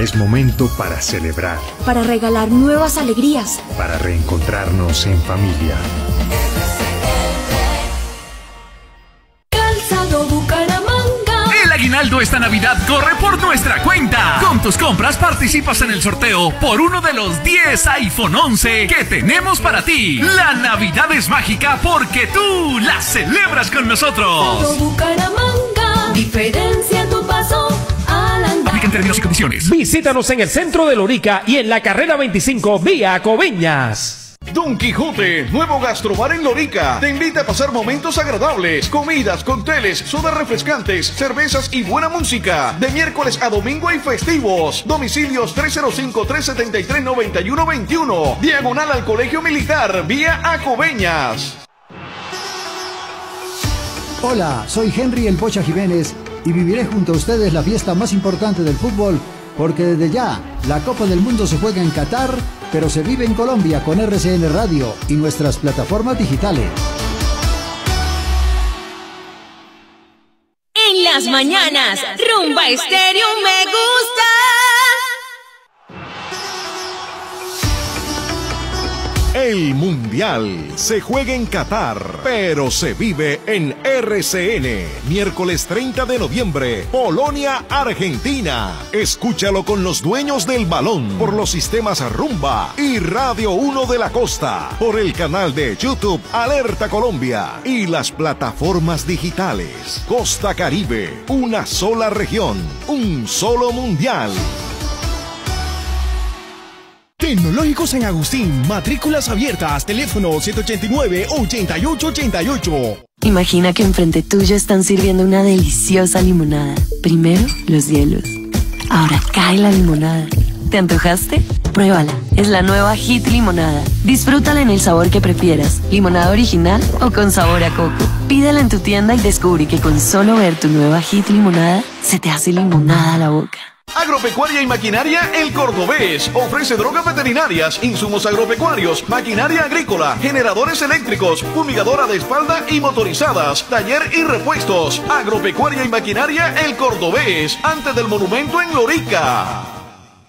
Es momento para celebrar. Para regalar nuevas alegrías. Para reencontrarnos en familia. Calzado Bucaramanga. El aguinaldo esta Navidad corre por nuestra cuenta. Con tus compras participas en el sorteo por uno de los 10 iPhone 11 que tenemos para ti. La Navidad es mágica porque tú la celebras con nosotros. Calzado Bucaramanga. Diferencia Aplican términos y condiciones. Visítanos en el centro de Lorica y en la carrera 25 vía Coveñas. Don Quijote, nuevo gastrobar en Lorica, te invita a pasar momentos agradables, comidas, cócteles, sodas refrescantes, cervezas y buena música. De miércoles a domingo y festivos. Domicilios 305-373-9121. Diagonal al Colegio Militar, vía Acoveñas. Hola, soy Henry El Pocha Jiménez y viviré junto a ustedes la fiesta más importante del fútbol porque desde ya la Copa del Mundo se juega en Qatar, pero se vive en Colombia con RCN Radio y nuestras plataformas digitales. En las mañanas, Rumba Estéreo me gusta. El Mundial se juega en Qatar, pero se vive en RCN. Miércoles 30 de noviembre, Polonia, Argentina. Escúchalo con los dueños del balón por los sistemas Rumba y Radio 1 de la Costa, por el canal de YouTube Alerta Colombia y las plataformas digitales. Costa Caribe, una sola región, un solo mundial. Tecnológico San Agustín, matrículas abiertas, teléfono 189-8888. Imagina que enfrente tuyo están sirviendo una deliciosa limonada. Primero, los hielos. Ahora cae la limonada. ¿Te antojaste? Pruébala. Es la nueva Hit Limonada. Disfrútala en el sabor que prefieras. Limonada original o con sabor a coco. Pídela en tu tienda y descubre que con solo ver tu nueva Hit Limonada, se te hace limonada a la boca. Agropecuaria y Maquinaria El Cordobés ofrece drogas veterinarias, insumos agropecuarios, maquinaria agrícola, generadores eléctricos, fumigadora de espalda y motorizadas, taller y repuestos. Agropecuaria y Maquinaria El Cordobés, antes del monumento en Lorica.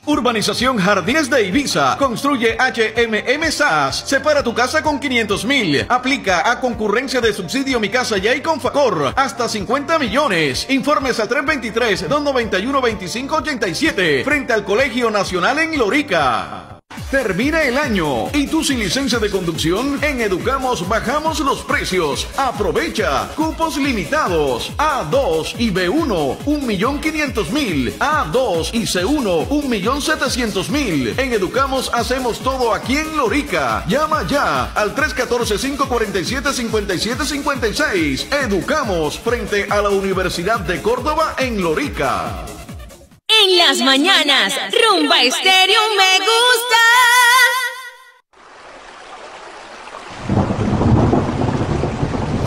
Urbanización Jardines de Ibiza. Construye HMM SAS. Separa tu casa con 500 mil. Aplica a concurrencia de subsidio Mi Casa Ya y con Facor. Hasta 50 millones. Informes al 323-291-2587. Frente al Colegio Nacional en Lorica. Termina el año y tú sin licencia de conducción, en Educamos bajamos los precios. Aprovecha, cupos limitados. A2 y B1, 1.500.000. A2 y C1, 1.700.000. En Educamos hacemos todo aquí en Lorica. Llama ya al 314-547-5756. Educamos frente a la Universidad de Córdoba en Lorica. Las mañanas, Rumba Estéreo me gusta.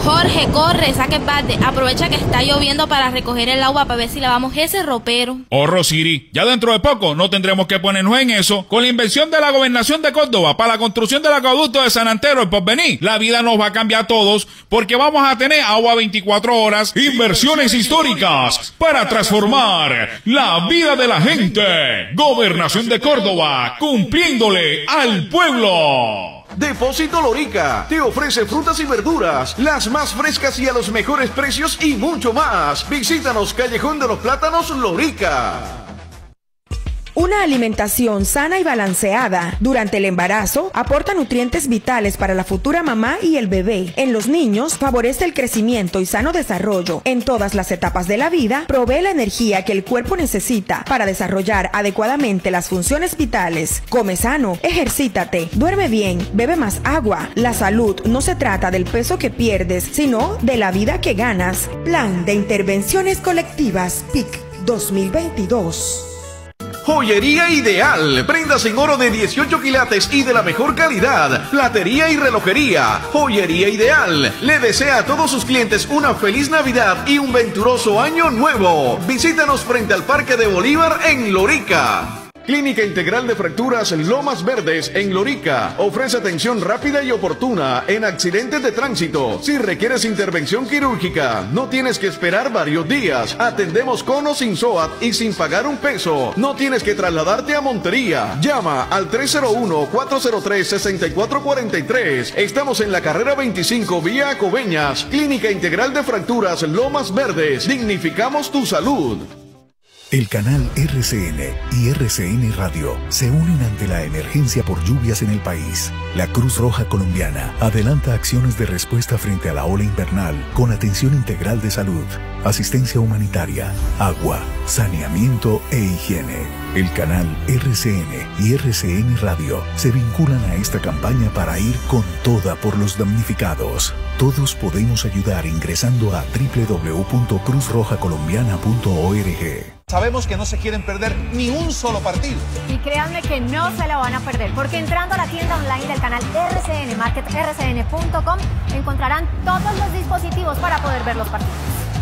Jorge, corre, saque el bate. Aprovecha que está lloviendo para recoger el agua para ver si lavamos ese ropero. Oh, Rosiri, ya dentro de poco no tendremos que ponernos en eso. Con la inversión de la gobernación de Córdoba para la construcción del acueducto de San Antero y Porvenir, la vida nos va a cambiar a todos porque vamos a tener agua 24 horas, inversiones históricas para transformar la vida de la gente. Gobernación de Córdoba, cumpliéndole al pueblo. Depósito Lorica te ofrece frutas y verduras, las más frescas y a los mejores precios y mucho más. Visítanos Callejón de los Plátanos Lorica. Una alimentación sana y balanceada durante el embarazo aporta nutrientes vitales para la futura mamá y el bebé. En los niños favorece el crecimiento y sano desarrollo. En todas las etapas de la vida provee la energía que el cuerpo necesita para desarrollar adecuadamente las funciones vitales. Come sano, ejercítate, duerme bien, bebe más agua. La salud no se trata del peso que pierdes, sino de la vida que ganas. Plan de Intervenciones Colectivas PIC 2022. Joyería Ideal. Prendas en oro de 18 quilates y de la mejor calidad. Platería y relojería. Joyería Ideal. Le desea a todos sus clientes una feliz Navidad y un venturoso año nuevo. Visítanos frente al Parque de Bolívar en Lorica. Clínica Integral de Fracturas Lomas Verdes en Lorica. Ofrece atención rápida y oportuna en accidentes de tránsito. Si requieres intervención quirúrgica, no tienes que esperar varios días. Atendemos con o sin SOAT y sin pagar un peso. No tienes que trasladarte a Montería. Llama al 301-403-6443. Estamos en la carrera 25 vía Coveñas. Clínica Integral de Fracturas Lomas Verdes. Dignificamos tu salud. El canal RCN y RCN Radio se unen ante la emergencia por lluvias en el país. La Cruz Roja Colombiana adelanta acciones de respuesta frente a la ola invernal con atención integral de salud, asistencia humanitaria, agua, saneamiento e higiene. El canal RCN y RCN Radio se vinculan a esta campaña para ir con toda por los damnificados. Todos podemos ayudar ingresando a www.cruzrojacolombiana.org. Sabemos que no se quieren perder ni un solo partido. Y créanme que no se la van a perder, porque entrando a la tienda online del canal RCN, marketrcn.com, encontrarán todos los dispositivos para poder ver los partidos.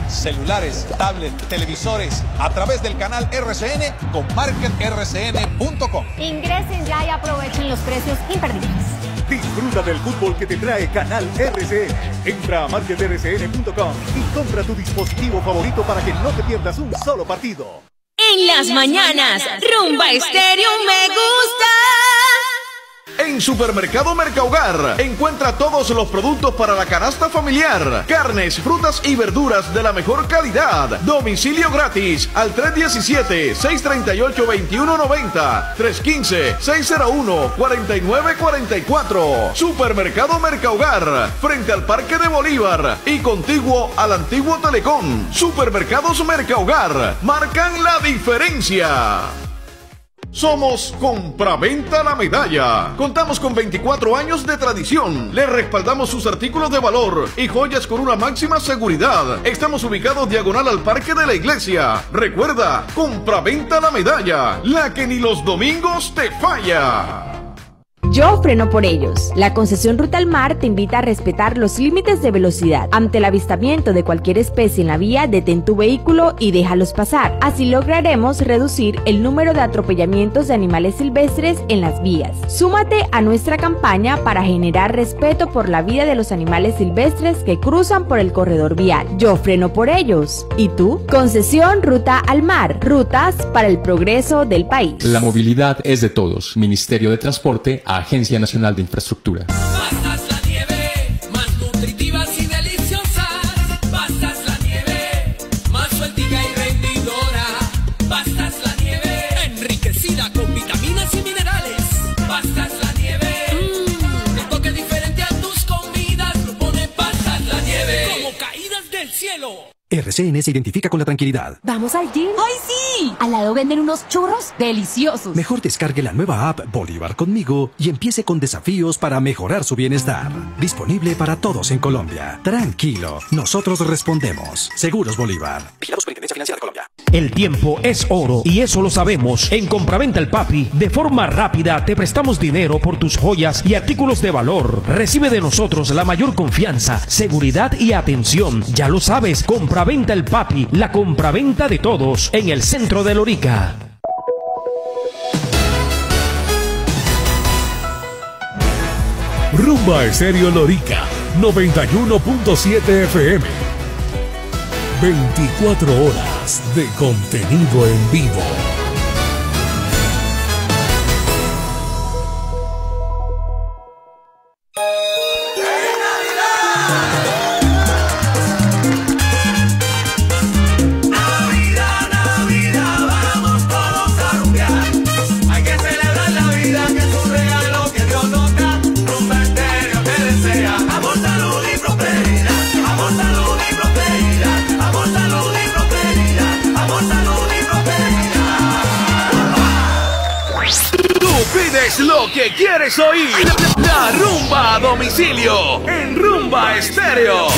Celulares, tablets, televisores, a través del canal RCN con marketrcn.com. Ingresen ya y aprovechen los precios imperdibles. Disfruta del fútbol que te trae Canal RCN. Entra a marketrcn.com y compra tu dispositivo favorito para que no te pierdas un solo partido. En las mañanas, Rumba Estéreo me gusta. En Supermercado Mercaugar encuentra todos los productos para la canasta familiar, carnes, frutas y verduras de la mejor calidad. Domicilio gratis al 317-638-2190, 315-601-4944. Supermercado Mercaugar, frente al Parque de Bolívar y contiguo al antiguo Telecom. Supermercados Mercaugar marcan la diferencia. Somos Compraventa La Medalla. Contamos con 24 años de tradición. Le respaldamos sus artículos de valor y joyas con una máxima seguridad. Estamos ubicados diagonal al Parque de la Iglesia. Recuerda, Compraventa La Medalla, la que ni los domingos te falla. Yo freno por ellos. La concesión Ruta al Mar te invita a respetar los límites de velocidad. Ante el avistamiento de cualquier especie en la vía, detén tu vehículo y déjalos pasar. Así lograremos reducir el número de atropellamientos de animales silvestres en las vías. Súmate a nuestra campaña para generar respeto por la vida de los animales silvestres que cruzan por el corredor vial. Yo freno por ellos. ¿Y tú? Concesión Ruta al Mar. Rutas para el progreso del país. La movilidad es de todos. Ministerio de Transporte, Agencia Nacional de Infraestructura. RCN se identifica con la tranquilidad. ¿Vamos al gym? ¡Ay, sí! Al lado venden unos churros deliciosos. Mejor descargue la nueva app Bolívar conmigo y empiece con desafíos para mejorar su bienestar. Disponible para todos en Colombia. Tranquilo, nosotros respondemos. Seguros Bolívar. Vigilado Superintendencia Financiera de Colombia. El tiempo es oro y eso lo sabemos. En Compraventa El Papi, de forma rápida te prestamos dinero por tus joyas y artículos de valor. Recibe de nosotros la mayor confianza, seguridad y atención. Ya lo sabes, Compraventa El Papi, la compraventa de todos en el centro de Lorica. Rumba Estéreo Lorica 91.7 FM. 24 horas de contenido en vivo. Tú pides lo que quieres oír. La rumba a domicilio en Rumba Estéreo.